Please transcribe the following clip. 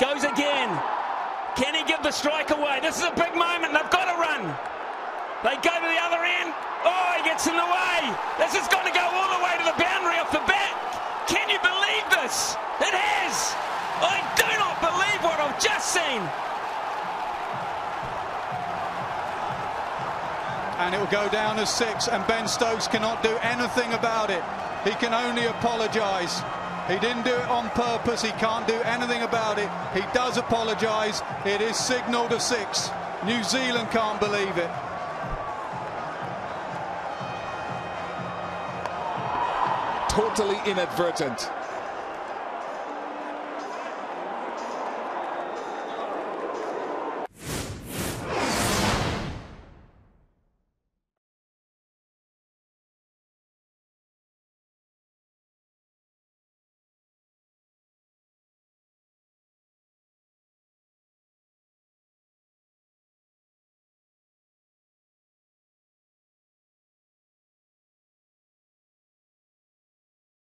Goes again. Can he give the strike away? This is a big moment. They've got to run. They go to the other end. Oh, he gets in the way. This is going to go all the way to the boundary off the bat. Can you believe this? It has. I do not believe what I've just seen. And it will go down as six, and Ben Stokes cannot do anything about it. He can only apologise. He didn't do it on purpose. He can't do anything about it. He does apologise. It is signalled a six. New Zealand can't believe it. Totally inadvertent.